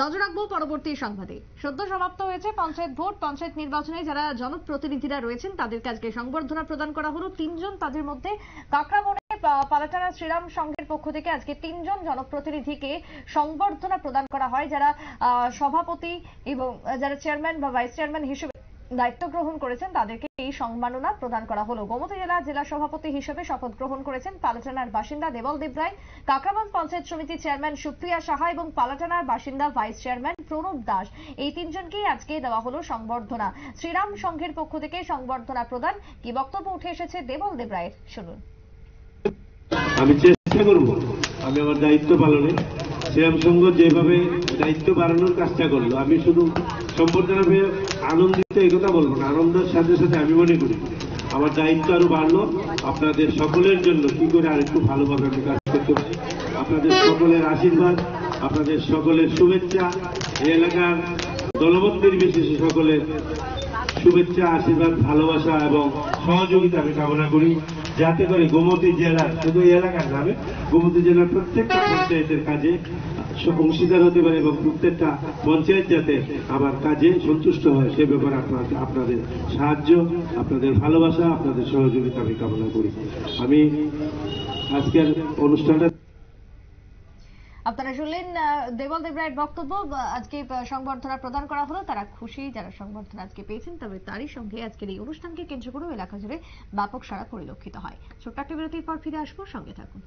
নজর রাখব পরবর্তী সংবাদে। সদ্য সমাপ্ত হয়েছে পঞ্চায়েত ভোট। পঞ্চায়েত নির্বাচনে যারা জনপ্রতিনিধিরা রয়েছেন, তাদেরকে আজকে সংবর্ধনা প্রদান করা হলো। তিনজন তাদের মধ্যে কাকরামনে পালাটানা শ্রীরাম সংঘের পক্ষ থেকে আজকে তিনজন জনপ্রতিনিধিকে সংবর্ধনা প্রদান করা হয়। যারা সভাপতি এবং, যারা চেয়ারম্যান বা ভাইস চেয়ারম্যান হিসেবে দায়িত্ব গ্রহণ করেছেন তাদেরকে এই সম্মাননা প্রদান করা হলো। গোমতী জেলা জেলা সভাপতি হিসেবে শপথ গ্রহণ করেছেন পালাটানার বাসিন্দা দেবল দেবরায় কাকরাবান পঞ্চায়েত সমিতির চেয়ারম্যান সুপ্রিয়া সাহা এবং পালাটানার বাসিন্দা ভাইস চেয়ারম্যান প্রণব দাস। এই তিনজনকেই আজকে দেওয়া হলো সংবর্ধনা। শ্রীরাম সংঘের পক্ষ থেকে সংবর্ধনা প্রদান। কি বক্তব্য উঠে এসেছে দেবল দেবরায়ের? শুনুন। আমি চেষ্টা করব। আমি আমার দায়িত্ব পালনে সংঘ যেভাবে দায়িত্ব বাড়ানোর কাজটা করল, আমি শুধু সম্বর্ধনা আনন্দিত এই কথা বলব না, আনন্দের সাথে সাথে আমি মনে করি আমার দায়িত্ব আরও বাড়লো। আপনাদের সকলের জন্য কি করে আরেকটু ভালোভাবে আমি কাজ করতে পারি? আপনাদের সকলের আশীর্বাদ, আপনাদের সকলের শুভেচ্ছা, এই এলাকার দলবত নির্বিশেষে সকলের শুভেচ্ছা, আশীর্বাদ, ভালোবাসা এবং সহযোগিতা আমি কামনা করি। যাতে করে গোমতী জেলার শুধু এলাকার নামে গোমতী জেলার প্রত্যেকটা পঞ্চায়েতের কাজে অংশীদার হতে পারে এবং প্রত্যেকটা পঞ্চায়েত যাতে আমার কাজে সন্তুষ্ট হয়, সে ব্যাপারে আপনার- আপনাদের সাহায্য, আপনাদের ভালোবাসা, আপনাদের সহযোগিতা আমি কামনা করি। আমি আজকের অনুষ্ঠানটা আপনারা শুনলেন দেবল রায়ের বক্তব্য। আজকে সংবর্ধনা প্রদান করা হলো। তারা খুশি যারা সংবর্ধনা আজকে পেয়েছেন, তবে তারই সঙ্গে আজকের এই অনুষ্ঠানকে কেন্দ্র করে এলাকা জুড়ে ব্যাপক সারা পরিলক্ষিত হয়। ছোট্ট একটা বিরতির পর ফিরে আসব। সঙ্গে থাকুন।